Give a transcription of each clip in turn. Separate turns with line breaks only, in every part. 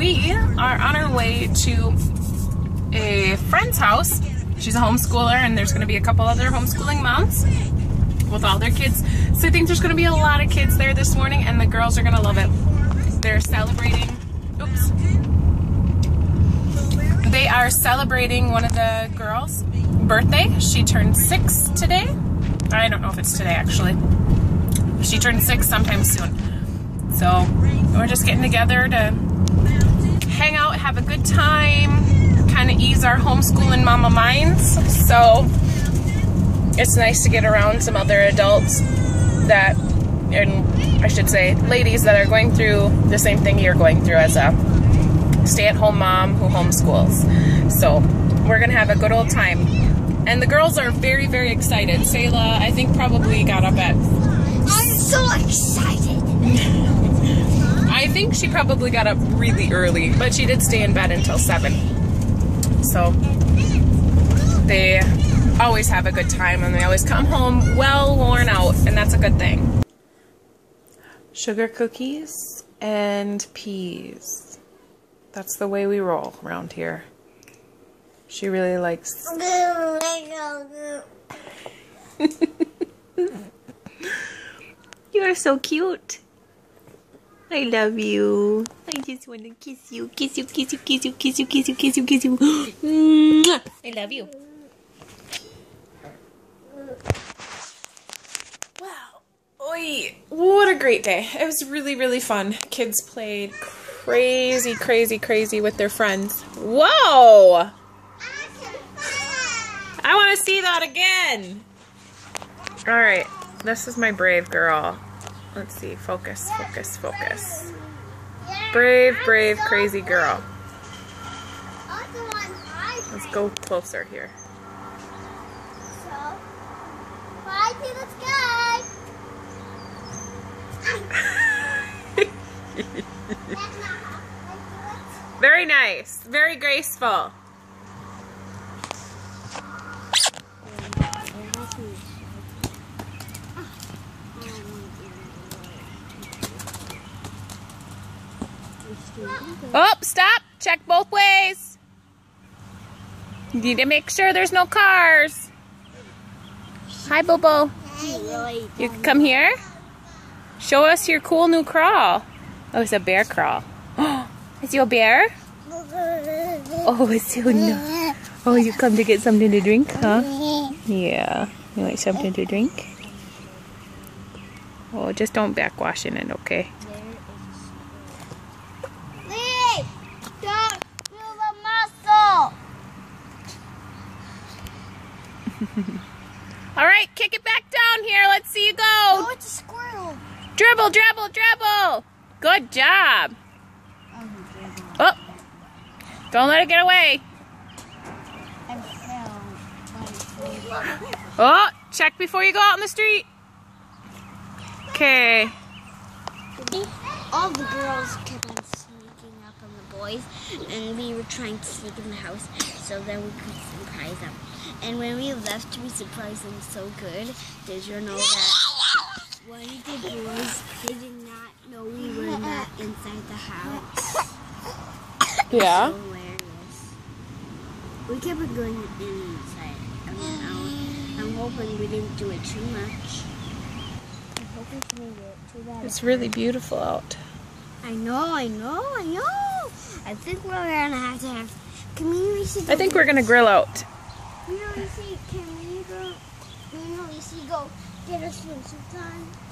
we are on our way to a friend's house. She's a homeschooler, and there's going to be a couple other homeschooling moms with all their kids. So I think there's going to be a lot of kids there this morning, and the girls are going to love it. They're celebrating. Oops. They are celebrating one of the girls' birthday. She turned six today. I don't know if it's today actually. She turned six sometime soon. So we're just getting together to hang out, have a good time, kind of ease our homeschooling mama minds. So it's nice to get around some other adults that, and I should say, ladies that are going through the same thing you're going through as a stay-at-home mom who homeschools. So we're gonna have a good old time. And the girls are very, very excited. Selah, I think, probably got up at...
I'm so excited.
I think she probably got up really early, but she did stay in bed until 7. So they always have a good time and they always come home well worn out, and that's a good thing. Sugar cookies and peas. That's the way we roll around here. She really likes.
you are so cute. I love you. I just want to kiss you, kiss you, kiss you, kiss you, kiss you, kiss you, kiss you, kiss you. I love you.
Wow. Oi, what a great day. It was really, really fun. Kids played crazy, crazy, crazy with their friends. Whoa! I want to see that again. All right, this is my brave girl. Let's see, focus, focus, focus. Brave, brave, crazy girl. Let's go closer here. Very nice. Very graceful. Oh, stop. Check both ways. You need to make sure there's no cars. Hi, Bobo. You can come here. Show us your cool new crawl. Oh, it's a bear crawl. Oh, Is you a bear? Oh, it's so nice. Oh, you come to get something to drink, huh? Yeah. You want something to drink? Oh, just don't backwash in it, okay?
Lee, don't feel the muscle.
All right, kick it back down here. Let's see you go.
Oh, it's a squirrel.
Dribble, dribble, dribble. Good job. Oh, oh. don't let it get away. Oh, check before you go out in the street. Okay.
All the girls kept on sneaking up on the boys, and we were trying to sneak in the house so that we could surprise them. And when we left, we surprised them so good. Did you know that one of the boys they did not know we were not inside the house?
Yeah.
So hilarious. We kept on going in inside. I mean, I'm, I'm hoping we didn't do it too much. I'm hoping we didn't do it too bad.
It's really beautiful out.
I know, I know, I know. I think we're gonna have to have. Can we see?
I think we're gonna grill out.
You know, you see, can we go? You see, go get our swimsuits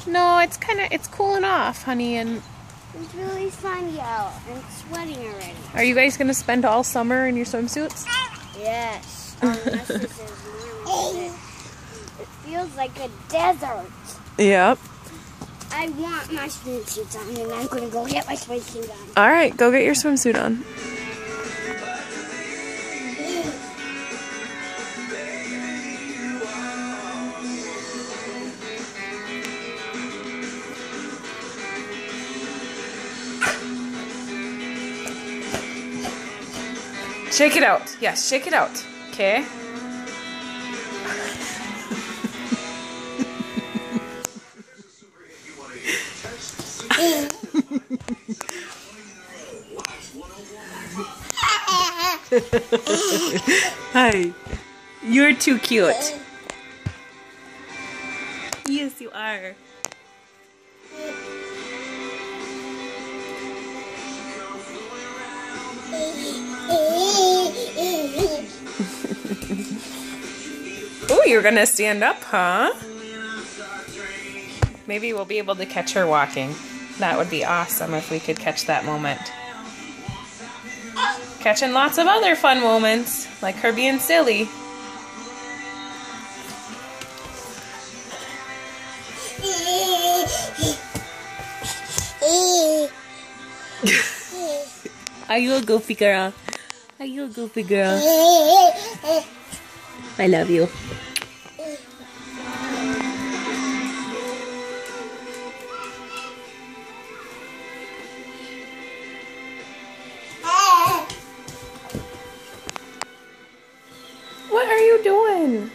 on.
No, it's kind of it's cooling off, honey. And
It's really sunny out and sweating already.
are you guys gonna spend all summer in your swimsuits?
Yes. Unless this is really it. It feels like a desert.
Yep.
I want my swimsuits on, and I'm gonna go get my swimsuit on.
All right, go get your swimsuit on. Shake it out. Yeah, shake it out. Okay. Hi. You're too cute. Yes, you are. you're gonna stand up, huh? Maybe we'll be able to catch her walking. That would be awesome if we could catch that moment. Catching lots of other fun moments, like her being silly. Are you a goofy girl? Are you a goofy girl? I love you. What are you doing?